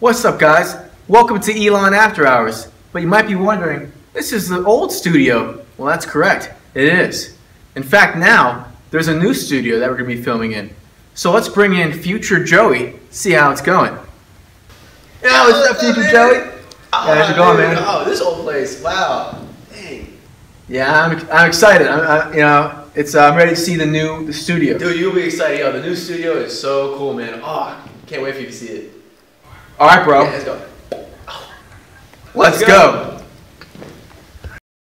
What's up, guys? Welcome to Elon After Hours. But you might be wondering, this is the old studio. Well, that's correct. It is. In fact, now there's a new studio that we're going to be filming in. So let's bring in future Joey, see how it's going. Yeah, what's up, future Joey? Yeah, how's it going, man? Oh, this old place. Wow. Dang. Yeah, I'm, I'm excited. I'm, I, you know, it's uh, I'm ready to see the new the studio. Dude, you'll be excited. Yo, the new studio is so cool, man. Oh, can't wait for you to see it. All right, bro. Yeah, let's go. Let's, go.